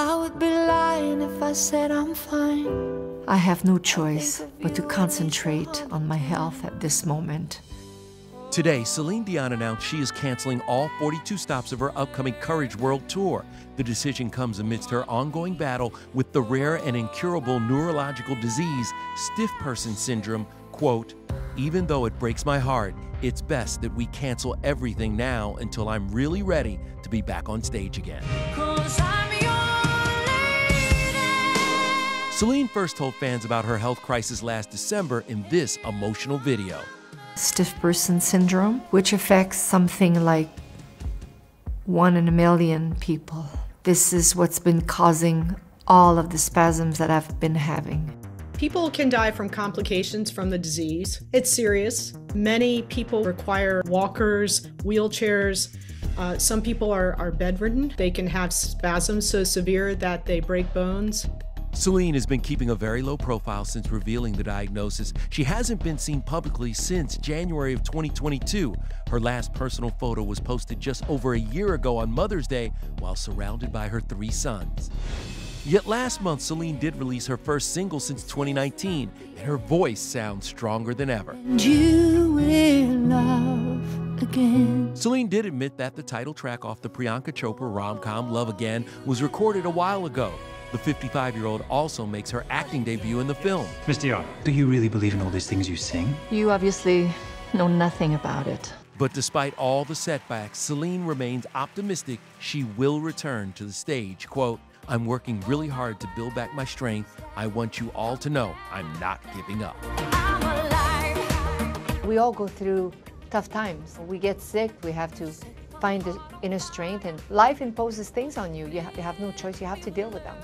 I would be lying if I said I'm fine. I have no choice but to concentrate on my health at this moment. Today, Celine Dion announced she is canceling all 42 stops of her upcoming Courage World Tour. The decision comes amidst her ongoing battle with the rare and incurable neurological disease, stiff person syndrome. Quote, even though it breaks my heart, it's best that we cancel everything now until I'm really ready to be back on stage again. Celine first told fans about her health crisis last December in this emotional video. Stiff person syndrome, which affects something like one in a million people. This is what's been causing all of the spasms that I've been having. People can die from complications from the disease. It's serious. Many people require walkers, wheelchairs. Uh, some people are, are bedridden. They can have spasms so severe that they break bones. Celine has been keeping a very low profile since revealing the diagnosis. She hasn't been seen publicly since January of 2022. Her last personal photo was posted just over a year ago on Mother's Day while surrounded by her three sons. Yet last month, Celine did release her first single since 2019, and her voice sounds stronger than ever. Celine did admit that the title track off the Priyanka Chopra rom com Love Again was recorded a while ago. The 55 year old also makes her acting debut in the film. Miss Dion, do you really believe in all these things you sing? You obviously know nothing about it. But despite all the setbacks, Celine remains optimistic she will return to the stage. Quote, I'm working really hard to build back my strength. I want you all to know I'm not giving up. We all go through tough times. We get sick, we have to find the inner strength, and life imposes things on you. You, ha you have no choice, you have to deal with them.